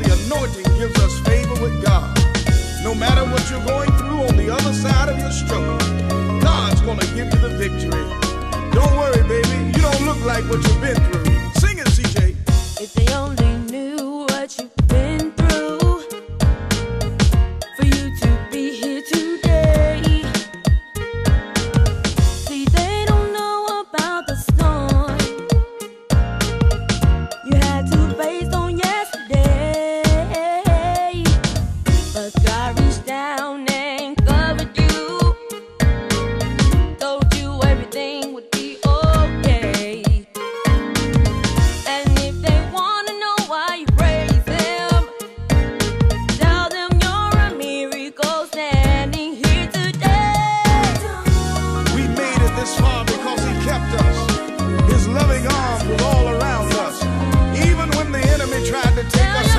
anointing gives us favor with God. No matter what you're going through on the other side of your struggle, God's gonna give you the victory. Don't worry, baby. You don't look like what you've been through. Sing it, CJ. They armed was all around us. Even when the enemy tried to take us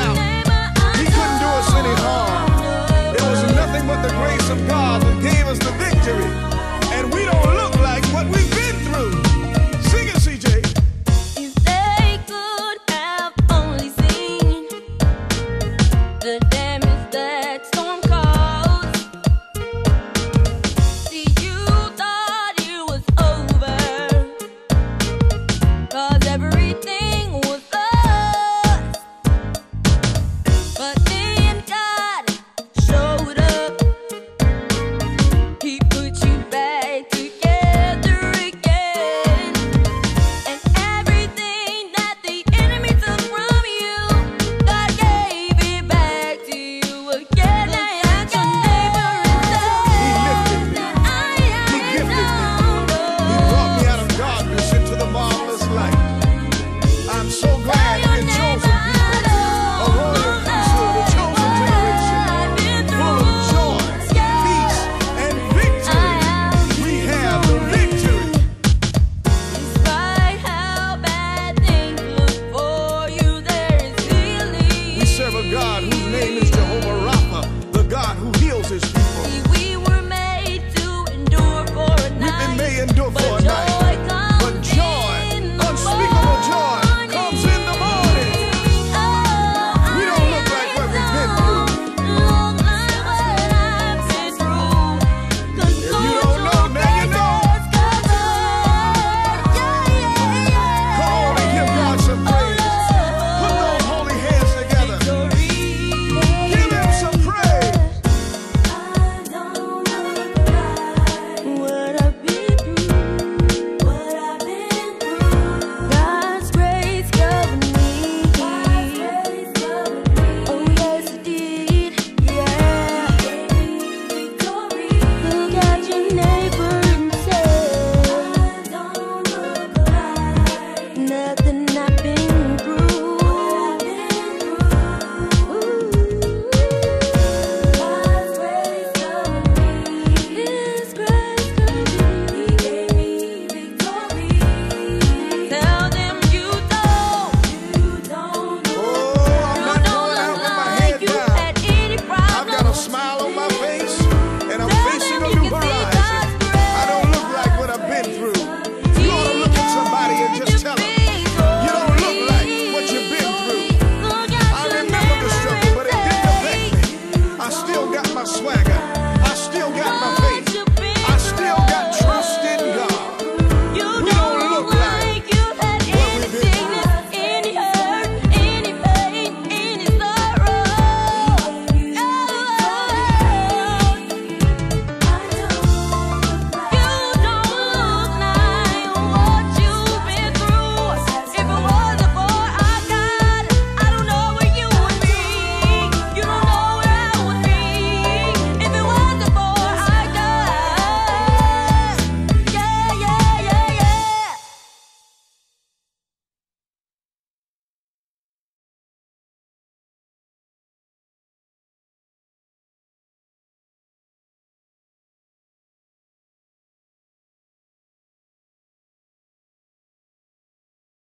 name is Jehovah.